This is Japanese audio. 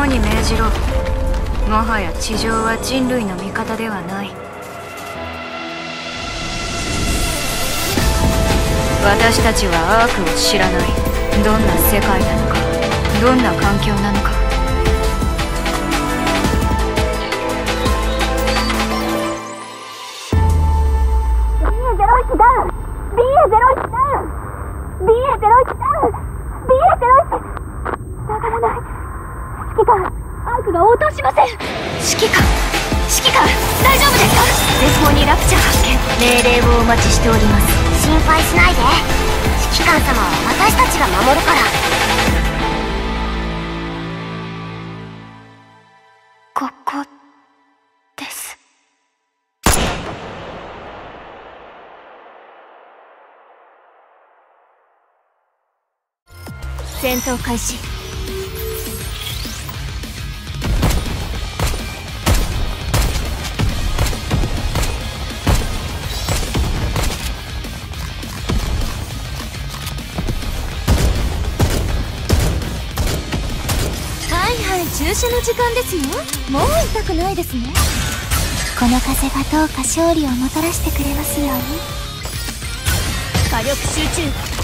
肝に銘じろ。もはや地上は人類の味方ではない。私たちはアークを知らない。どんな世界なのかどんな環境なのか。しません。指揮官。指揮官。大丈夫ですか？絶望にラプチャー発見。命令をお待ちしております。心配しないで。指揮官様は私たちが守るから。ここです。戦闘開始注射の時間ですよ。もう痛くないですね。この風がどうか勝利をもたらしてくれますように。火力集中